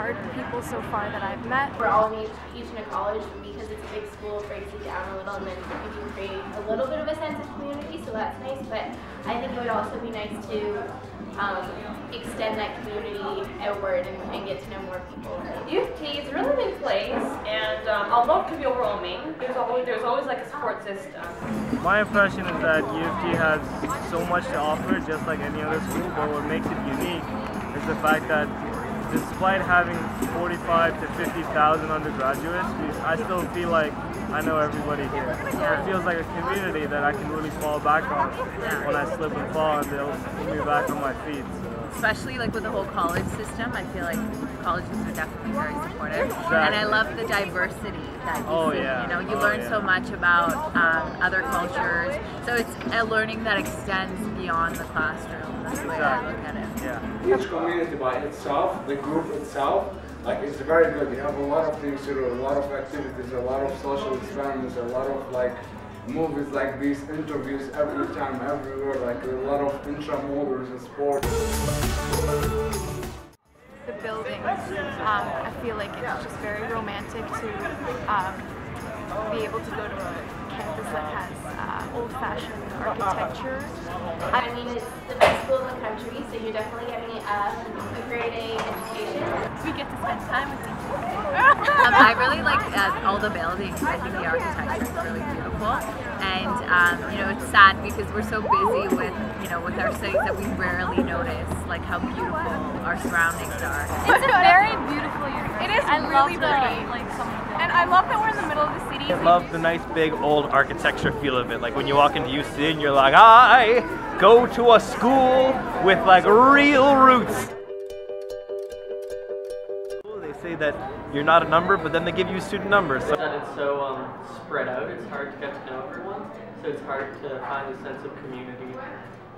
like-minded people, very kind-hearted people so far that I've met. We're all each, each in a college because it's a big school, breaks it down a little, and then you can create a little bit of a sense of community, so that's nice. But I think it would also be nice to um, extend that community outward and, and, get to know more people. U of T is a really big place, and um, although it can be overwhelming, there's always there's always like a support system. My impression is that U of T has so much to offer, just like any other school. But what makes it unique is the fact that despite having 45 to 50,000 undergraduates, I still feel like I know everybody here. It feels like a community that I can really fall back on when I slip and fall and they'll put me back on my feet. So. Especially like with the whole college system, I feel like colleges are definitely very supportive. Exactly. And I love the diversity that you oh, see. Yeah. You know, you oh, learn yeah. so much about um, other cultures. So it's a learning that extends beyond the classroom. That's the way I look at it. Yeah. Each community by itself, the group itself, like it's very good. You have a lot of things to do, a lot of activities, a lot of social experiments, a lot of like movies like these, interviews every time, everywhere, like a lot of intramurals and sports. The building, um, I feel like it's just very romantic to um, be able to go to a campus that has uh, old-fashioned architecture. I mean, it's the best school in the country, so you're definitely getting a, a grade A education. We get to spend time with like uh, all the buildings. I think the architecture is really beautiful, and um, you know it's sad because we're so busy with you know with our cities that we rarely notice like how beautiful our surroundings are. It's a very beautiful university. It is I really love pretty. The, like some of the And I love that we're in the middle of the city. I love the nice big old architecture feel of it. Like when you walk into UC and you're like, I go to a school with like real roots. They say that you're not a number, but then they give you student numbers. So that it's so um, spread out, it's hard to get to know everyone, so it's hard to find a sense of community.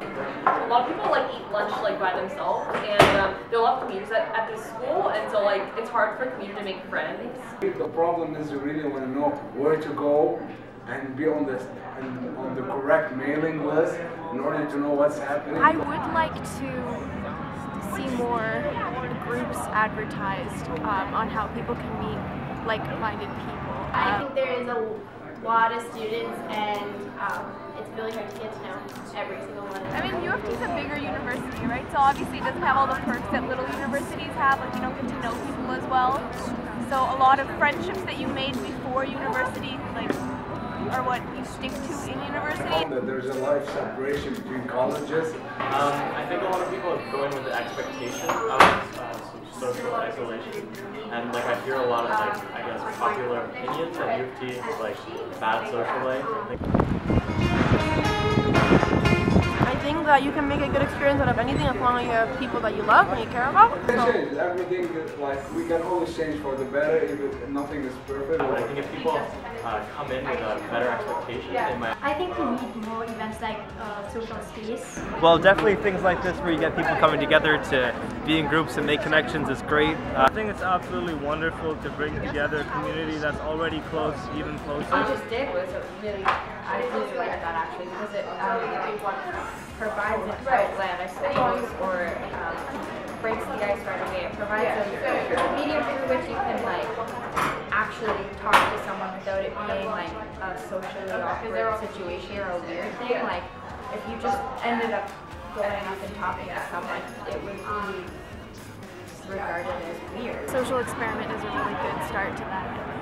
A lot of people like eat lunch like by themselves, and um, there are a lot of commuters at, at this school, and so like it's hard for a commuter to make friends. The problem is you really want to know where to go and be on the on the correct mailing list in order to know what's happening. I would like to see more groups advertised um, on how people can meet like-minded people. I Um, think there is a lot of students, and um, it's really hard to get to know every single one. I mean, U of T is a bigger university, right? So obviously it doesn't have all the perks that little universities have, like you don't get to know people as well. So a lot of friendships that you made before university, like, are what you stick to in university. That there's a lot of separation between colleges. Um, I think a lot of people go in with the expectation of some social isolation, and like I hear a lot of like I guess popular opinions that U of T is like bad social life. I think that you can make a good experience out of anything as long as you have people that you love and you care about. It changes. Everything is like we can always change for the better. Even nothing is perfect. But I think if people uh, come in with a better expectation, they might. I think we need more events like uh, social space. Well, definitely things like this where you get people coming together to be in groups and make connections is great. Uh, I think it's absolutely wonderful to bring together a community that's already close, even closer. I just did was really, I really like that actually because it um, provides an outlet, I suppose, or um, breaks the ice right away. It provides a medium through which you can like actually talk to someone without it being like a socially awkward situation or a weird thing. Like if you just ended up going up and popping at someone, it would be regarded as weird. Social experiment is a really good start to that.